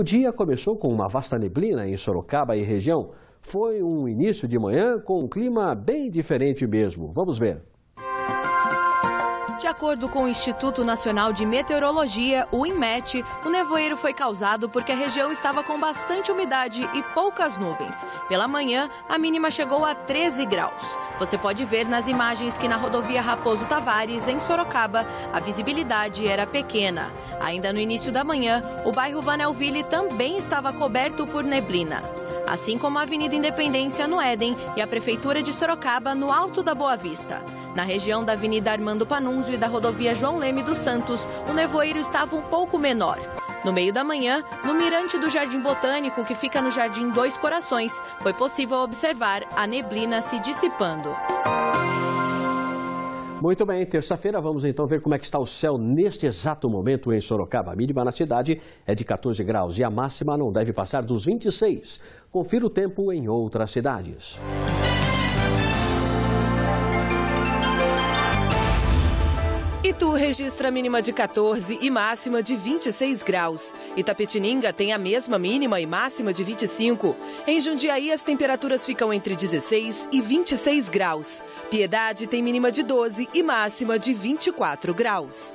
O dia começou com uma vasta neblina em Sorocaba e região. Foi um início de manhã com um clima bem diferente mesmo. Vamos ver. De acordo com o Instituto Nacional de Meteorologia, o INMET, o nevoeiro foi causado porque a região estava com bastante umidade e poucas nuvens. Pela manhã, a mínima chegou a 13 graus. Você pode ver nas imagens que na rodovia Raposo Tavares, em Sorocaba, a visibilidade era pequena. Ainda no início da manhã, o bairro Vanelville também estava coberto por neblina assim como a Avenida Independência no Éden e a Prefeitura de Sorocaba no Alto da Boa Vista. Na região da Avenida Armando Panunzio e da rodovia João Leme dos Santos, o nevoeiro estava um pouco menor. No meio da manhã, no mirante do Jardim Botânico, que fica no Jardim Dois Corações, foi possível observar a neblina se dissipando. Muito bem, terça-feira vamos então ver como é que está o céu neste exato momento em Sorocaba. A mínima na cidade é de 14 graus e a máxima não deve passar dos 26. Confira o tempo em outras cidades. Itu registra mínima de 14 e máxima de 26 graus. Itapetininga tem a mesma mínima e máxima de 25. Em Jundiaí, as temperaturas ficam entre 16 e 26 graus. Piedade tem mínima de 12 e máxima de 24 graus.